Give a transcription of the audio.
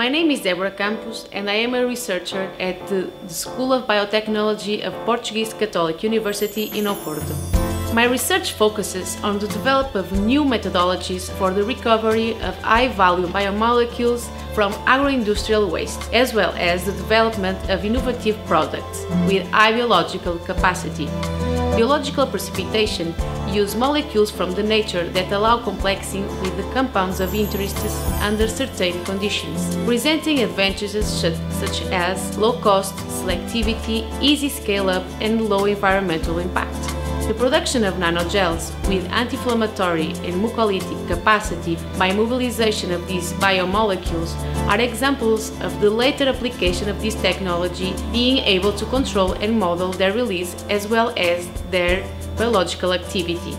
My name is Débora Campos and I am a researcher at the, School of Biotechnology of Portuguese Catholic University in Oporto. My research focuses on the development of new methodologies for the recovery of high-value biomolecules from agroindustrial waste, as well as the development of innovative products with high biological capacity. Biological precipitation use molecules from the nature that allow complexing with the compounds of interest under certain conditions, presenting advantages such as low cost, selectivity, easy scale-up and low environmental impact. The production of nanogels with anti-inflammatory and mucolytic capacity by mobilization of these biomolecules are examples of the later application of this technology being able to control and model their release as well as their biological activity.